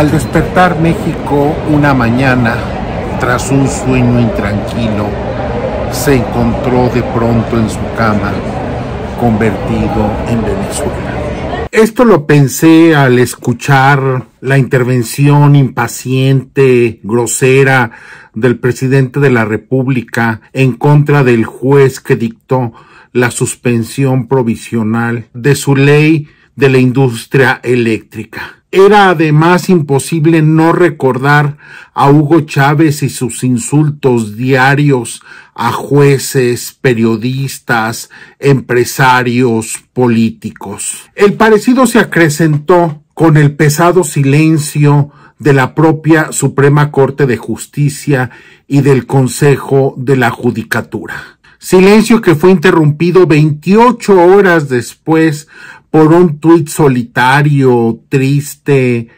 Al despertar México una mañana, tras un sueño intranquilo, se encontró de pronto en su cama, convertido en Venezuela. Esto lo pensé al escuchar la intervención impaciente, grosera del presidente de la República en contra del juez que dictó la suspensión provisional de su ley de la industria eléctrica. Era además imposible no recordar a Hugo Chávez y sus insultos diarios a jueces, periodistas, empresarios, políticos. El parecido se acrecentó con el pesado silencio de la propia Suprema Corte de Justicia y del Consejo de la Judicatura. Silencio que fue interrumpido 28 horas después por un tuit solitario, triste,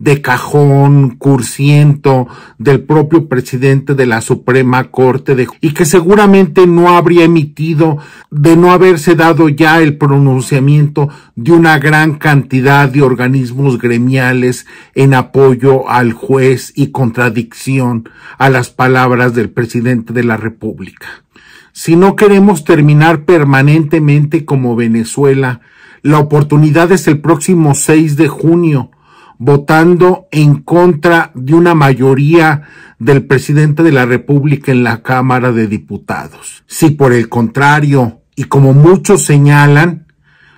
de cajón, cursiento del propio presidente de la Suprema Corte de, y que seguramente no habría emitido de no haberse dado ya el pronunciamiento de una gran cantidad de organismos gremiales en apoyo al juez y contradicción a las palabras del presidente de la República. Si no queremos terminar permanentemente como Venezuela, la oportunidad es el próximo 6 de junio, votando en contra de una mayoría del presidente de la República en la Cámara de Diputados. Si por el contrario, y como muchos señalan,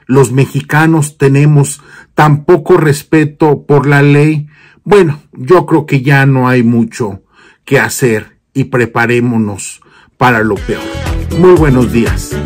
los mexicanos tenemos tan poco respeto por la ley, bueno, yo creo que ya no hay mucho que hacer y preparémonos para lo peor. Muy buenos días.